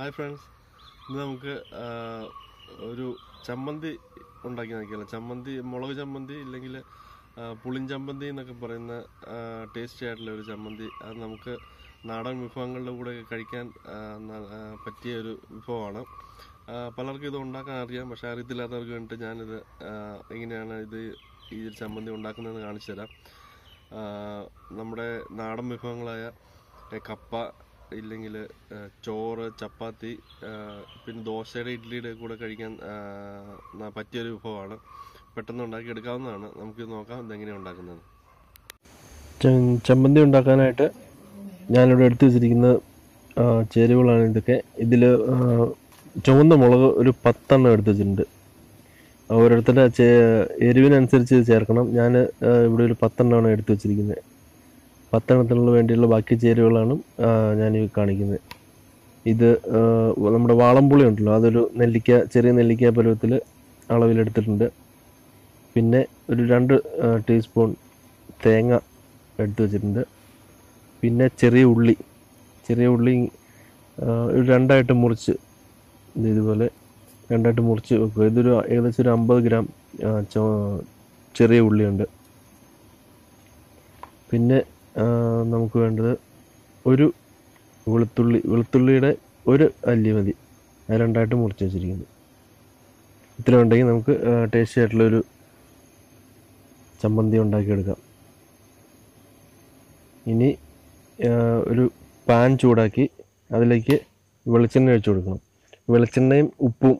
Hi friends. ഇന്ന് നമുക്ക് ഒരു ചമ്മന്തി ഉണ്ടാക്കി നോക്കിയാലോ. ചമ്മന്തി മുളക് ചമ്മന്തി ഇല്ലെങ്കിൽ പുളിഞ്ചമ്മന്തി എന്നൊക്കെ പറയുന്ന ടേസ്റ്റി ആയിട്ടുള്ള ഒരു ചമ്മന്തി. അത് നമുക്ക് നാടൻ വിഭവങ്ങളുടെ കൂടെ കഴിക്കാൻ പറ്റിയ ഒരു വിഭവമാണ്. പലർക്കും ഇത് ഉണ്ടാക്കാൻ അറിയാം പക്ഷെ അറിയത്തില്ലാത്തവർക്ക് വേണ്ടിയിട്ട് ഞാനിത് എങ്ങനെയാണ് ഇത് ഈ ചമ്മന്തി ഉണ്ടാക്കുന്നതെന്ന് കാണിച്ചു തരാം. നമ്മുടെ നാടൻ വിഭവങ്ങളായ കപ്പ ഇല്ലെങ്കിൽ ചോറ് ചപ്പാത്തി പിന്നെ ദോശയുടെ ഇഡ്ഡലിയുടെ കൂടെ കഴിക്കാൻ പറ്റിയൊരു വിഭവമാണ്. പെട്ടെന്ന് ഉണ്ടാക്കി എടുക്കാവുന്നതാണ് നമുക്ക് നോക്കാം ഇതെങ്ങനെയാണ് ഉണ്ടാക്കുന്നത്. ചമ്മന്തി ഉണ്ടാക്കാനായിട്ട് ഞാനിവിടെ എടുത്തു വെച്ചിരിക്കുന്ന ചേരുവകളാണ് ഇതൊക്കെ. ഇതിൽ ചുവന്ന മുളക് ഒരു പത്തെണ്ണം എടുത്തു വെച്ചിട്ടുണ്ട്. ഓരോരുത്തരുടെ ചേ എരിവിനനുസരിച്ച് ചേർക്കണം. ഞാൻ ഇവിടെ ഒരു പത്തെണ്ണമാണ് എടുത്തു വെച്ചിരിക്കുന്നത്. പത്തെണ്ണത്തിനുള്ള വേണ്ടിയുള്ള ബാക്കി ചേരുവകളാണ് ഞാൻ ഈ കാണിക്കുന്നത്. ഇത് നമ്മുടെ വാളംപുളി ഉണ്ടല്ലോ അതൊരു നെല്ലിക്ക ചെറിയ നെല്ലിക്ക പരുവത്തിൽ അളവിലെടുത്തിട്ടുണ്ട്. പിന്നെ ഒരു രണ്ട് ടീസ്പൂൺ തേങ്ങ എടുത്തു വെച്ചിട്ടുണ്ട്. പിന്നെ ചെറിയ ഉള്ളി ചെറിയ ഉള്ളി ഒരു രണ്ടായിട്ട് മുറിച്ച് ഇത് ഇതുപോലെ രണ്ടായിട്ട് മുറിച്ച് വെക്കുക. ഇതൊരു ഏകദേശം ഒരു അമ്പത് ഗ്രാം ചെറിയ ഉള്ളിയുണ്ട്. പിന്നെ നമുക്ക് വേണ്ടത് ഒരു വെളുത്തുള്ളി വെളുത്തുള്ളിയുടെ ഒരു അല്ലി മതി. അത് രണ്ടായിട്ട് മുറിച്ച് വെച്ചിരിക്കുന്നു. ഇത്ര ഉണ്ടെങ്കിൽ നമുക്ക് ടേസ്റ്റി ആയിട്ടുള്ളൊരു ചമ്മന്തി ഉണ്ടാക്കിയെടുക്കാം. ഇനി ഒരു പാൻ ചൂടാക്കി അതിലേക്ക് വെളിച്ചെണ്ണ ഒഴിച്ചു കൊടുക്കണം. വെളിച്ചെണ്ണയും ഉപ്പും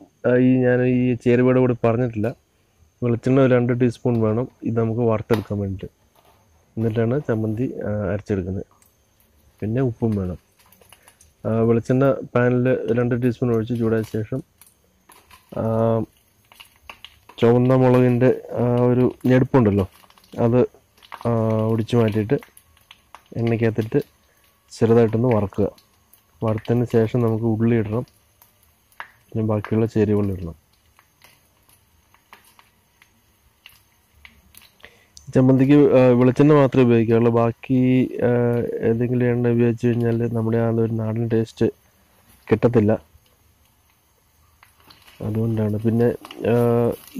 ഈ ഞാൻ ഈ ചേരുവയുടെ കൂടെ പറഞ്ഞിട്ടില്ല. വെളിച്ചെണ്ണ ഒരു രണ്ട് ടീസ്പൂൺ വേണം. ഇത് നമുക്ക് വറുത്തെടുക്കാൻ വേണ്ടിയിട്ട്. എന്നിട്ടാണ് ചമ്മന്തി അരച്ചെടുക്കുന്നത്. പിന്നെ ഉപ്പും വേണം. വെളിച്ചെണ്ണ പാനിൽ രണ്ട് ടീസ്പൂൺ ഒഴിച്ച് ചൂടായ ശേഷം ചുവന്ന മുളകിന്റെ ഒരു ഞെടുപ്പുണ്ടല്ലോ അത് ഒടിച്ചു മാറ്റിയിട്ട് എണ്ണയ്ക്കകത്തിട്ട് ചെറുതായിട്ടൊന്ന് വറക്കുക. വറുത്തതിന് ശേഷം നമുക്ക് ഉള്ളി ഇടണം. പിന്നെ ബാക്കിയുള്ള ചേരുവകൾ ഇടണം. ചമ്മന്തിക്ക് വെളിച്ചെണ്ണ മാത്രമേ ഉപയോഗിക്കാറുള്ളൂ. ബാക്കി ഏതെങ്കിലും എണ്ണ ഉപയോഗിച്ച് കഴിഞ്ഞാൽ നമ്മുടെ ആ ഒരു നാടൻ ടേസ്റ്റ് കിട്ടത്തില്ല. അതുകൊണ്ടാണ്. പിന്നെ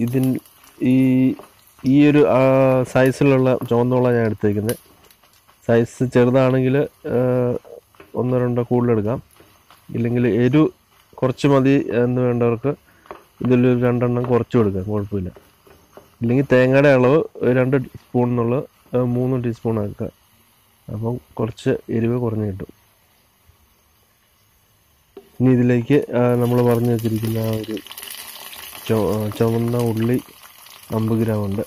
ഇതിൻ ഈ ഈ ഒരു സൈസിലുള്ള ചുവന്നുള്ള ഞാൻ എടുത്തേക്കുന്നത്. സൈസ് ചെറുതാണെങ്കിൽ ഒന്നോ രണ്ടോ കൂടുതലെടുക്കാം ഇല്ലെങ്കിൽ എരു കുറച്ച് മതി എന്ന് വേണ്ടവർക്ക് ഇതിലൊരു രണ്ടെണ്ണം കുറച്ച് കൊടുക്കാം. കുഴപ്പമില്ല. ഇല്ലെങ്കിൽ തേങ്ങയുടെ അളവ് രണ്ട് സ്പൂൺ എന്നുള്ള മൂന്ന് ടീസ്പൂൺ ആക്കുക. അപ്പം കുറച്ച് എരിവ് കുറഞ്ഞ് കിട്ടും. ഇനി ഇതിലേക്ക് നമ്മൾ പറഞ്ഞു വെച്ചിരിക്കുന്ന ആ ഒരു ചുവന്ന ഉള്ളി അമ്പത് ഗ്രാം ഉണ്ട്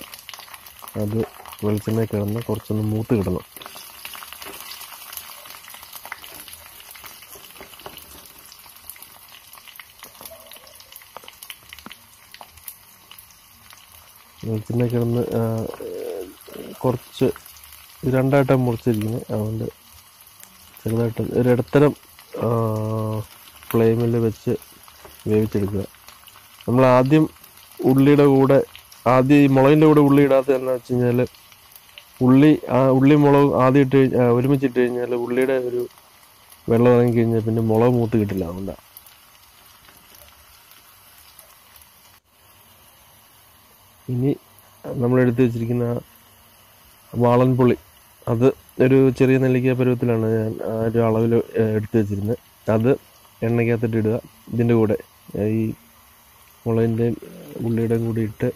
അത് വെളിച്ചെണ്ണ കിടന്ന് കുറച്ചൊന്ന് മൂത്ത് കിടണം വെളിച്ചെണ്ണ കിടന്ന് കുറച്ച് രണ്ടായിട്ടാണ് മുറിച്ചിരിക്കുന്നത് അതുകൊണ്ട് ചെറുതായിട്ട് ഒരു ഇടത്തരം ഫ്ലെയിമിൽ വെച്ച് വേവിച്ചെടുക്കുക. നമ്മൾ ആദ്യം ഉള്ളിയുടെ കൂടെ ആദ്യം ഈ മുളകിന്റെ കൂടെ ഉള്ളി ഇടാത്ത എന്ന് വെച്ച് കഴിഞ്ഞാൽ ഉള്ളി ആ ഉള്ളി മുളക് ആദ്യം ഇട്ട് ഒരുമിച്ചിട്ട് കഴിഞ്ഞാൽ ഉള്ളിയുടെ ഒരു വെള്ളം ഇറങ്ങി കഴിഞ്ഞാൽ പിന്നെ മുളക് മൂത്ത് കിട്ടില്ല. അതുകൊണ്ടാണ് ഇനി നമ്മൾ എടുത്തു വെച്ചിരിക്കുന്ന വാളൻപുളി അത് ഒരു ചെറിയ നെല്ലിക്ക പരുവത്തിലാണ് ഞാൻ ഒരു അളവിൽ എടുത്തു വെച്ചിരുന്നത്. അത് എണ്ണയ്ക്കകത്തിട്ട് ഇടുക. ഇതിന്റെ കൂടെ ഈ മുളകിന്റെയും ഉള്ളിയുടെയും കൂടി ഇട്ട്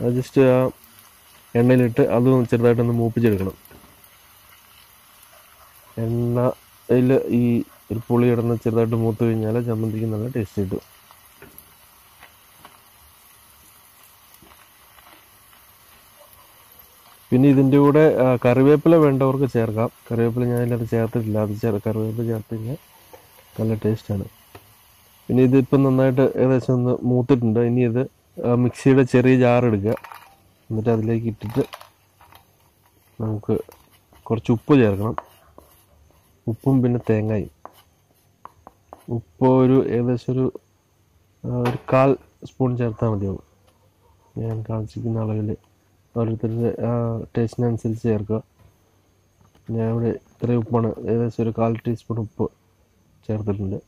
അത് ജസ്റ്റ് ആ എണ്ണയിലിട്ട് അത് ചെറുതായിട്ടൊന്ന് മൂപ്പിച്ചെടുക്കണം. എണ്ണയിൽ ഈ പുളി ഇടുന്ന ചെറുതായിട്ട് മൂത്ത് കഴിഞ്ഞാൽ ചമ്മന്തിക്ക് നല്ല ടേസ്റ്റ് കിട്ടും. പിന്നെ ഇതിന്റെ കൂടെ കറിവേപ്പില വേണ്ടവർക്ക് ചേർക്കാം. കറിവേപ്പില ഞാൻ അതിനകത്ത് ചേർത്തിട്ടില്ല. അത് ചേർ കറിവേപ്പില ചേർത്ത് കഴിഞ്ഞാൽ നല്ല ടേസ്റ്റാണ് പിന്നെ ഇതിപ്പം നന്നായിട്ട് ഏകദേശം ഒന്ന് മൂത്തിട്ടുണ്ട്. ഇനി ഇത് മിക്സിയുടെ ചെറിയ ജാർ എടുക്കുക. എന്നിട്ട് അതിലേക്ക് ഇട്ടിട്ട് നമുക്ക് കുറച്ച് ഉപ്പ് ചേർക്കണം. ഉപ്പും പിന്നെ തേങ്ങയും. ഉപ്പ് ഒരു ഏകദേശം ഒരു ഒരു കാൽ സ്പൂൺ ചേർത്താൽ മതിയാവും. ഞാൻ കാണിച്ചിരിക്കുന്ന അളവിൽ ഓരോരുത്തരുടെ ടേസ്റ്റിനനുസരിച്ച് ചേർക്കുക. ഞാൻ ഇവിടെ ഇത്രയും ഉപ്പാണ്. ഏകദേശം ഒരു കാൽ ടീസ്പൂൺ ഉപ്പ് ചേർത്തിട്ടുണ്ട്.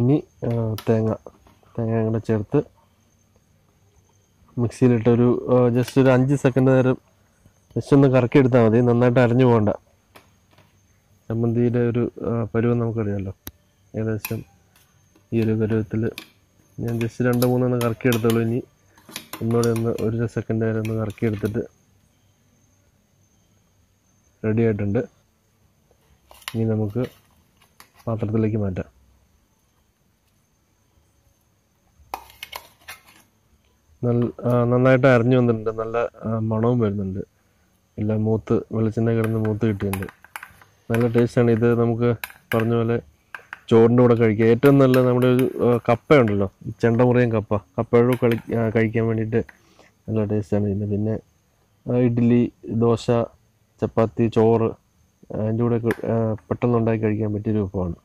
ഇനി തേങ്ങ. തേങ്ങ അങ്ങനെ ചേർത്ത് മിക്സിയിലിട്ടൊരു ജസ്റ്റ് ഒരു അഞ്ച് സെക്കൻഡ് നേരം ജസ്റ്റ് ഒന്ന് കറക്കി എടുത്താൽ മതി. നന്നായിട്ട് അരഞ്ഞു പോകണ്ട. ചമ്മന്തിയുടെ ഒരു പരുവം നമുക്കറിയാമല്ലോ ഏകദേശം ഈ ഒരു പരുവത്തിൽ ഞാൻ ജസ്റ്റ് രണ്ട് മൂന്നെണ്ണം കറക്കി എടുത്തോളൂ ഇനി. ഒന്നുകൂടെ ഒന്ന് ഒരു സെക്കൻഡ് വരെ ഒന്ന് കറക്കി എടുത്തിട്ട് റെഡി ആയിട്ടുണ്ട്. ഇനി നമുക്ക് പാത്രത്തിലേക്ക് മാറ്റാം. നല്ല നന്നായിട്ട് അരഞ്ഞു വന്നിട്ടുണ്ട്. നല്ല മണവും വരുന്നുണ്ട്. എല്ലാം മൂത്ത് വെളിച്ചെണ്ണ കിടന്ന് മൂത്ത് കിട്ടിയിട്ടുണ്ട്. നല്ല ടേസ്റ്റാണ് ഇത്. നമുക്ക് പറഞ്ഞ പോലെ ചോറിന്റെ കൂടെ കഴിക്കുക. ഏറ്റവും നല്ല നമ്മുടെ ഒരു കപ്പയുണ്ടല്ലോ. ചെണ്ടമുറിയൻ കപ്പ. കപ്പയുടെ കളി കഴിക്കാൻ വേണ്ടിയിട്ട് നല്ല ടേസ്റ്റാണ് ഇതിന്റെ പിന്നെ ഇഡ്ഡലി ദോശ ചപ്പാത്തി ചോറ് അതിന്റെ കൂടെ പെട്ടെന്ന് ഉണ്ടാക്കി കഴിക്കാൻ പറ്റിയൊരു വിഭവമാണ്.